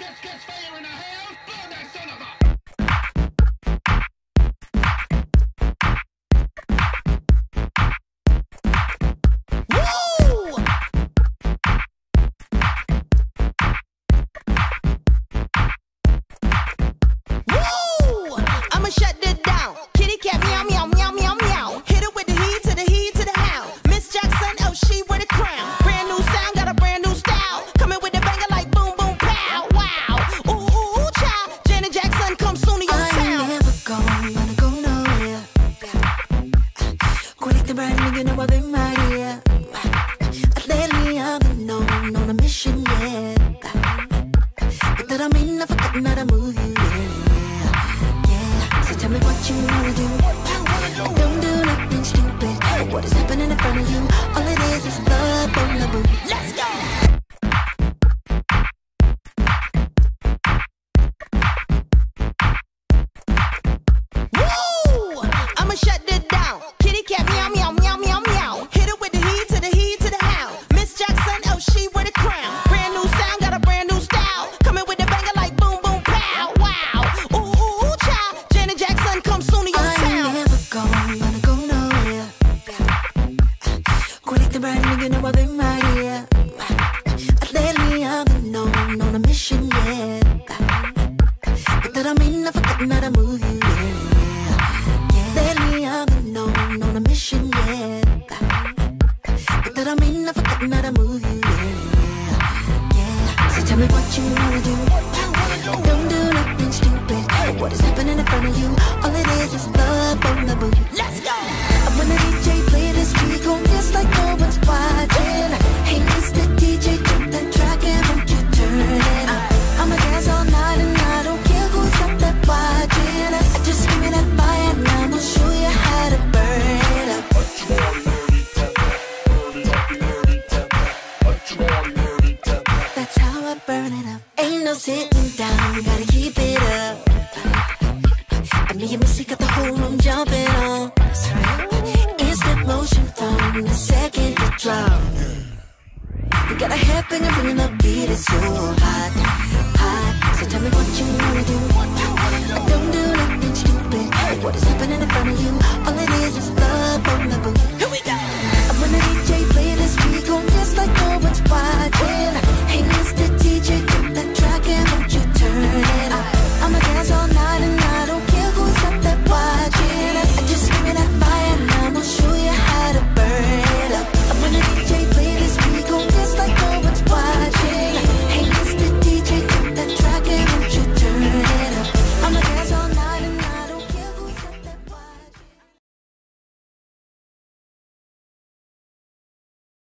skip, skip, skip. the right nigga, know I've been right here. But lately I've been on, on a mission, yeah. But that I mean, I've forgotten how to move you, yeah. Yeah, so tell me what you wanna do. Don't do nothing stupid. What is happening in front of you? All it is is love. I'm not forgetting how to move you. Yeah. yeah. On, a mission, yeah. But that I I'm forgetting how to move you. Yeah. yeah. So tell me what you wanna do. Don't do nothing stupid. What is happening in front of you? All it is is love on the booty. sitting down, gotta